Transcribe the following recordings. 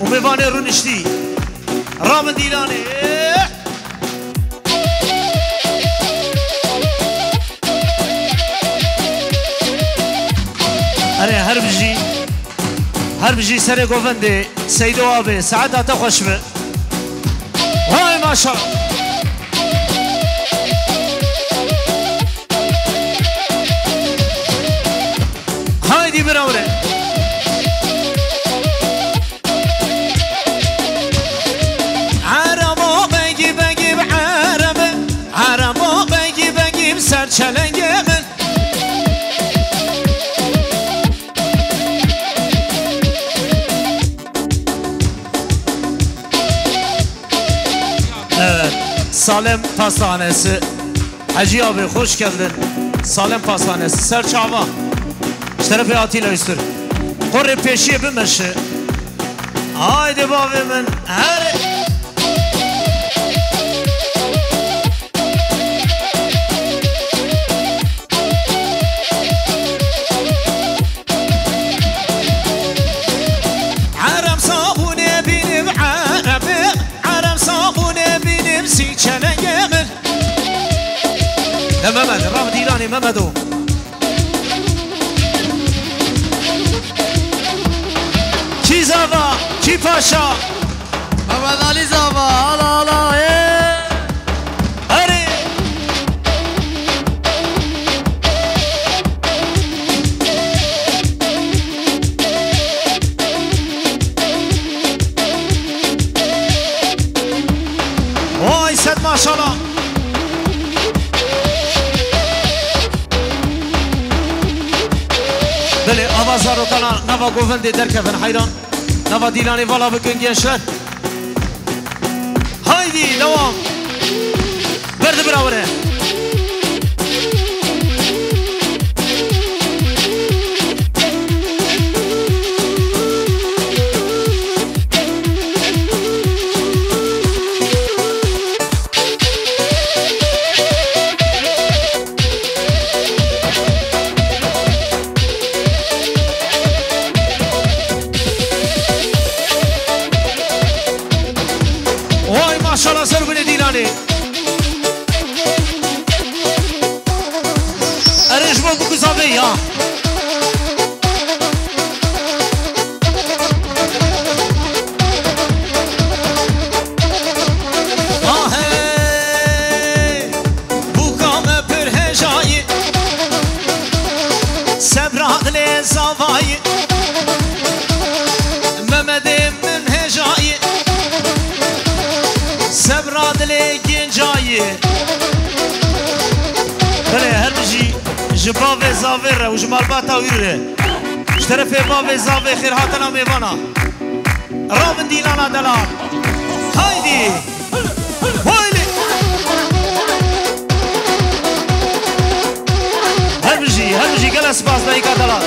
وميفاني رونشتي رامن ديلاني أري هربجي هربجي سري قوفندي سيدو أبي ساعتها تخش هاي ما شاء الله هايدي براوري çelengemin. Evet, Salem Pastanesi. Hacı abi hoş geldin. Salem Pastanesi. Serçava Şerefe Atilla Üstür. Korre peşiye bir meşi Haydi babimin Her دركفن حيران. نفا ديلاني فالا بكن جنشر هايدي دوام. برد براوره و جمال باتا ویره اشترف باب زاویر خیر هاتنا میوانا رابن دیلانا دلال هایدی هایلی هر بجی هر بجی گل اسباس دایکا دلال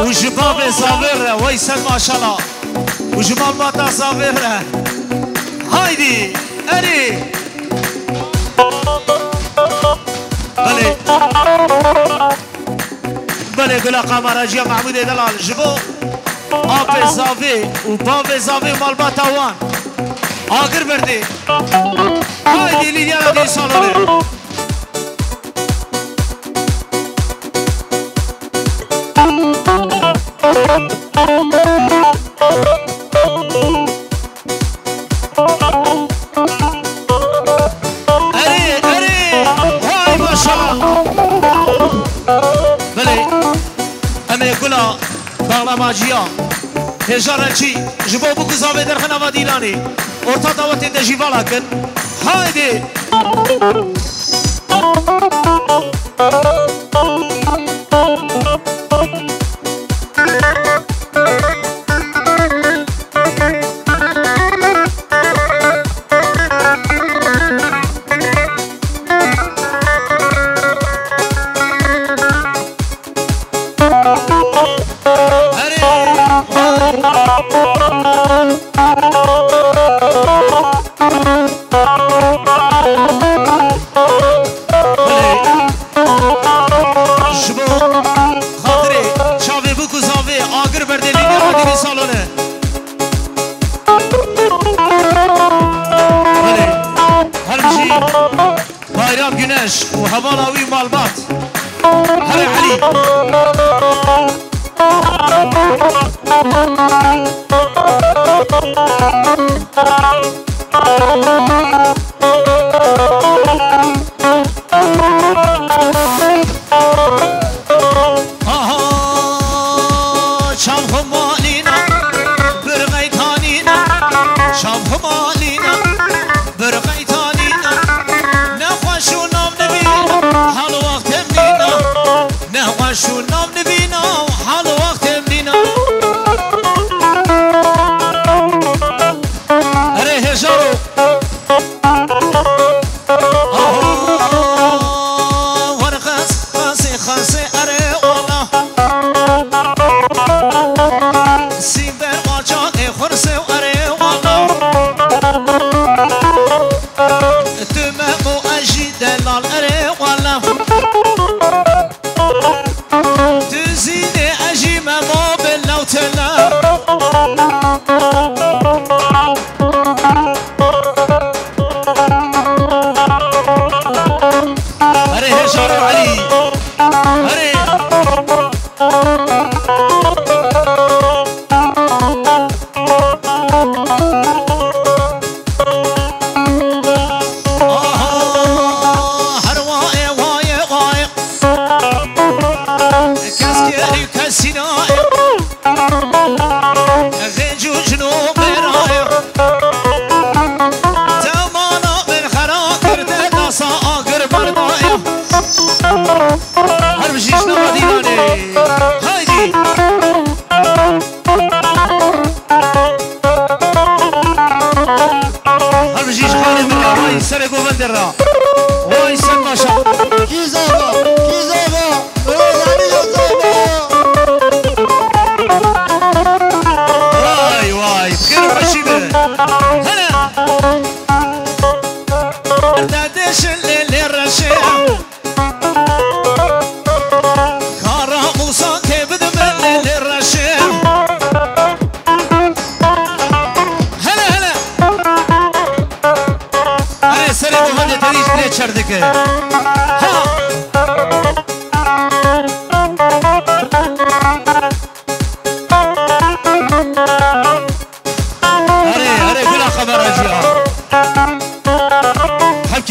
وجباب زاوير ويسن ما شاء الله وجمال باتا زاوير هايدي اري بلي بلي قلا قمر جيا محمود دلال جبو اب زاوي وباب زاوي مال باتا وان آگر بردی هايدي ليديانا دي صالوني ماجیا هجار چی جبو بو گزاوه در خنا و دیلانی ارتا دعوت ده جیوالا کن هایده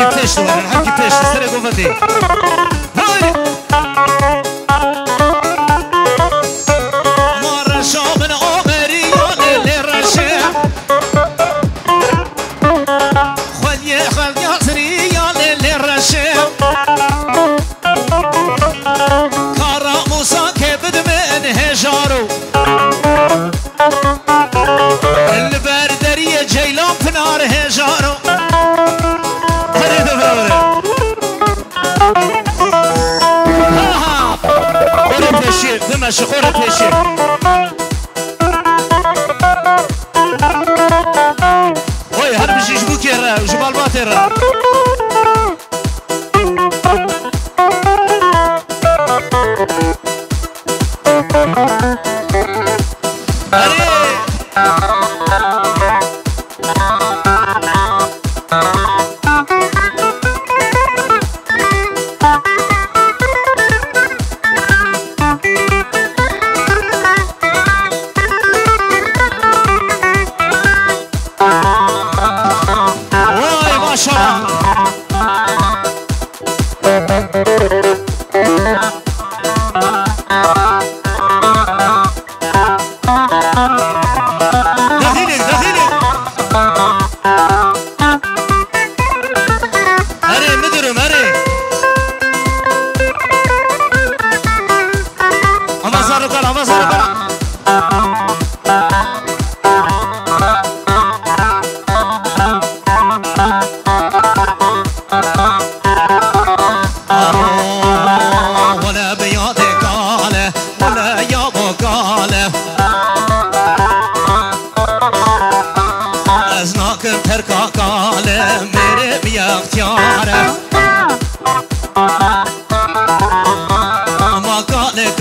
Hakipeshe, hakipeshe, sere fazer?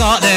got the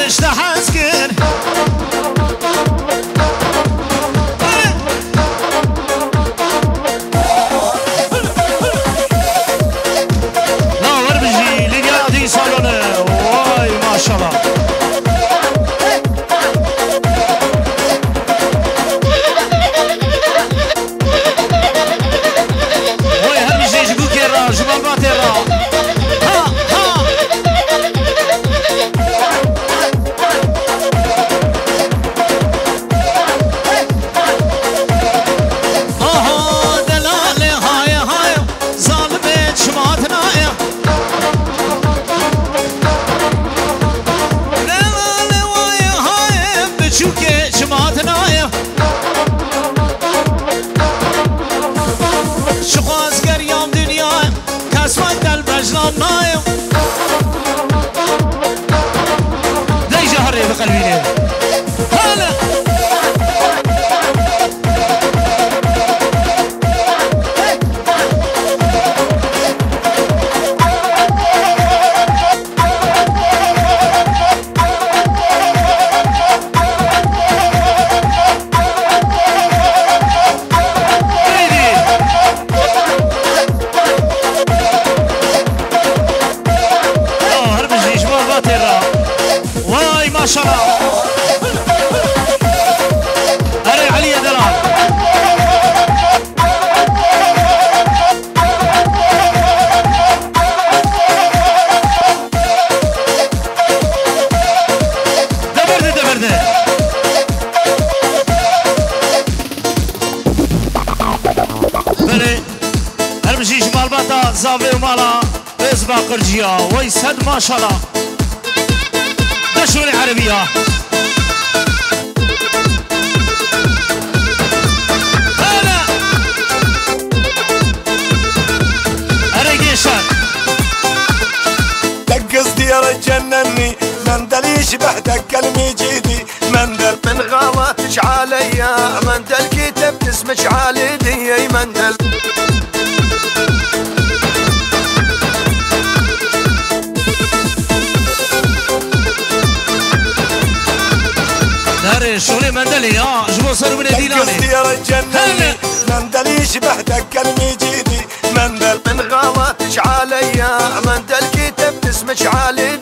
Finish the house good. شاء الله دشوا العربية هلا. أريقيشان دقص دير تجنني مندل يشبه دق الميجيدي مندل من غلطش عليا. مندل كتبت اسمك علي دي. مندل ديالي آه جمهور ديالي بنادي رجال قصدي الجنة مندل يشبه دكا المجيدي مندل من غلطش عليا مندل كتب اسمك علي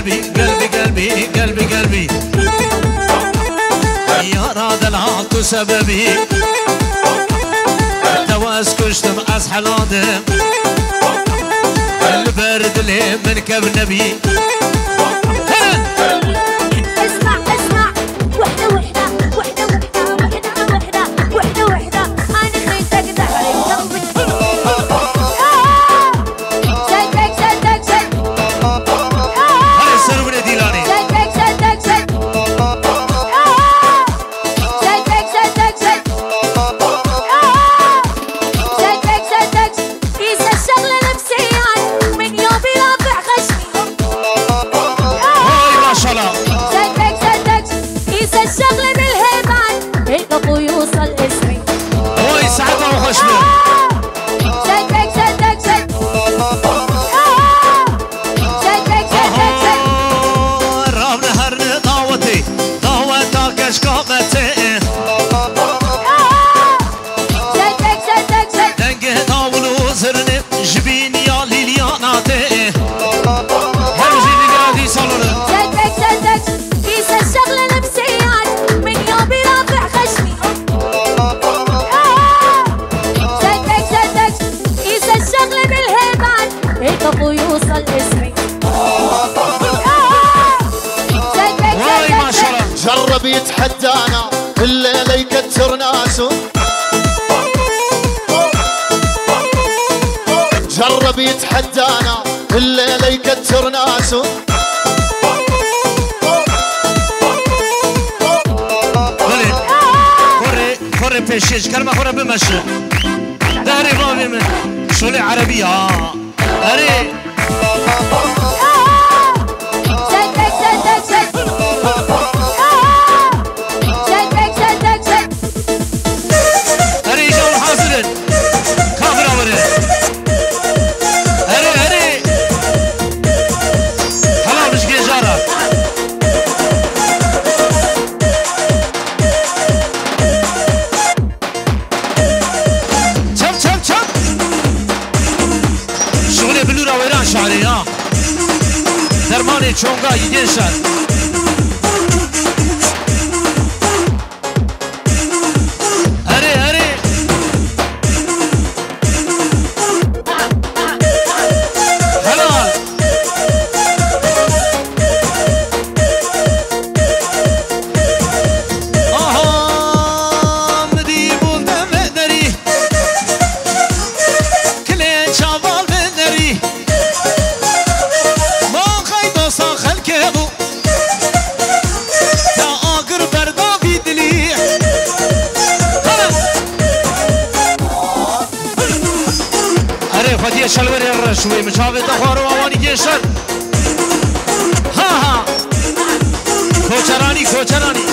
قلبي قلبي قلبي قلبي قلبي. يا راد العاق سببي. التواس كشتم أصحى العدم البرد لي من كب نبي. has got the عشر ناس جرب يتحدانا الليلة يكتر ناسه. خري كلمة خورة بمشي. داري بابي من شولي عربية؟ آه. هري 快一点闪。خدي شلوري الرشوي مش هاغي و آوانی جيشن ها ها. کوچرانی کوچرانی.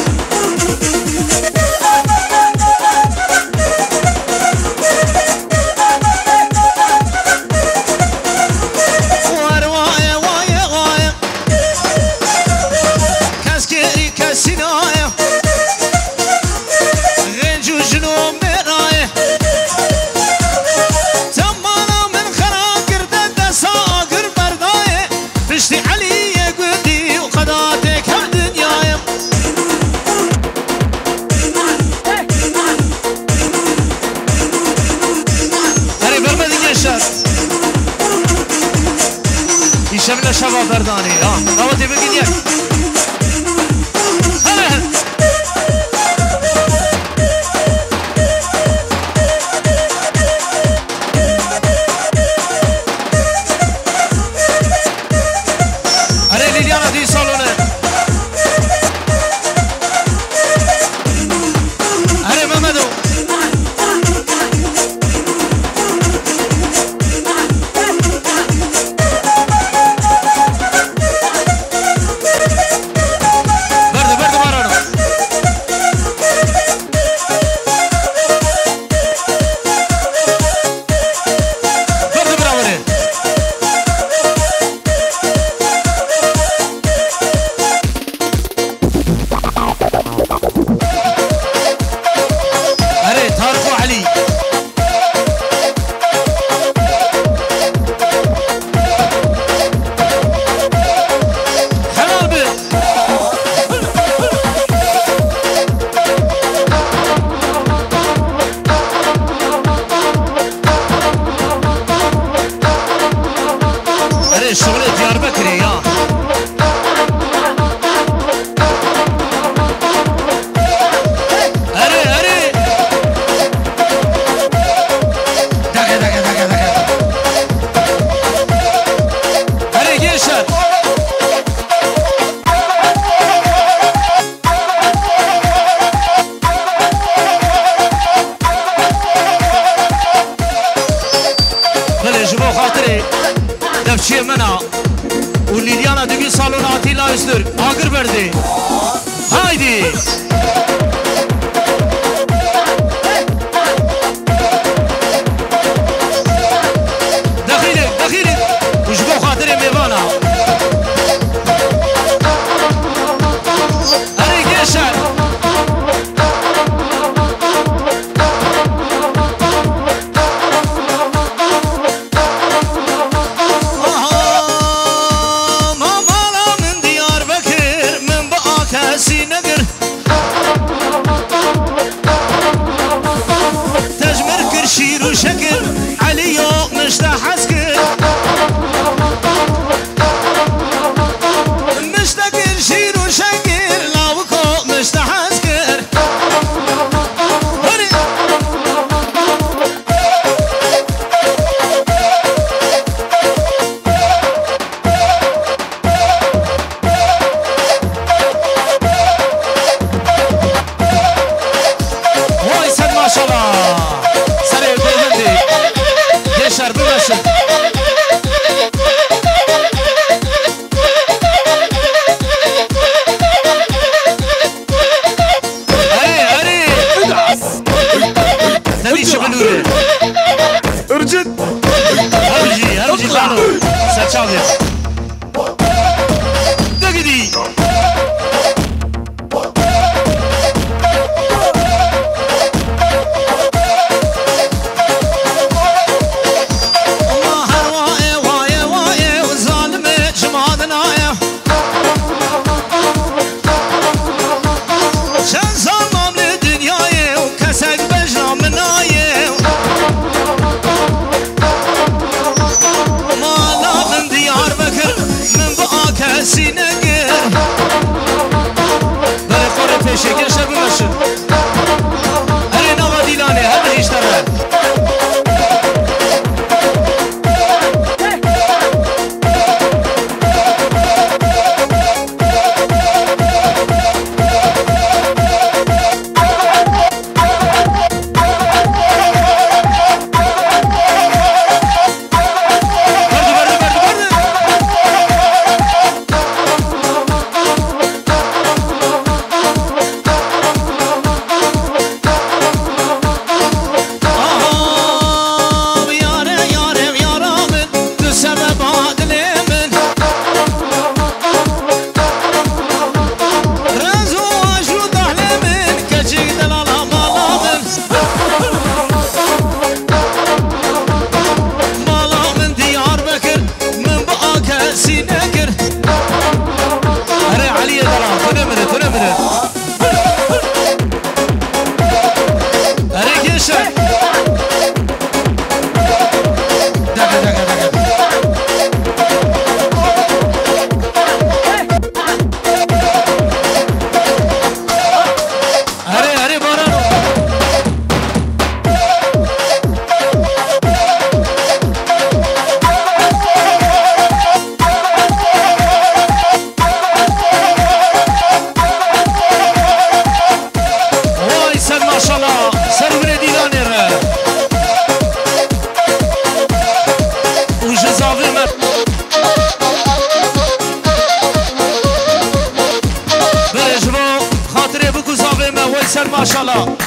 سر ماشاءالله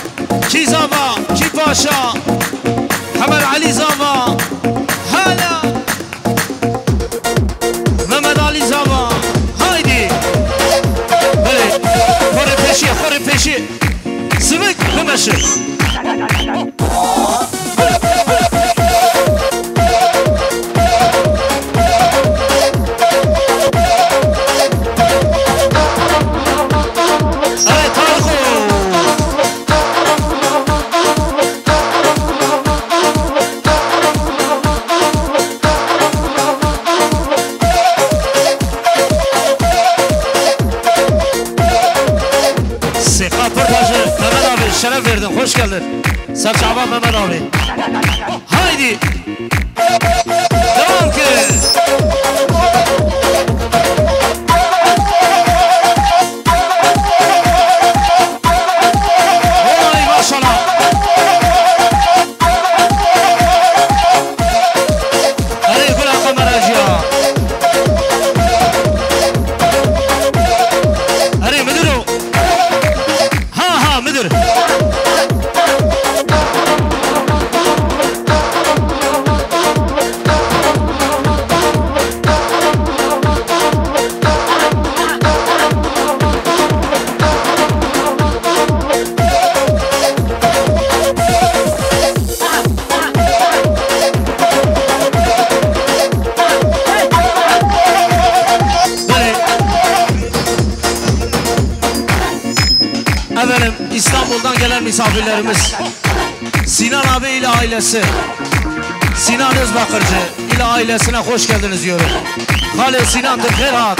كي زافا كي پاشا حمر علی زافا حالا محمد علي زافا هايدي بلي خوري بيشي خوري بيشي سمك بمشي hoş geldiniz diyorum. Kale Sinan'dır her hak.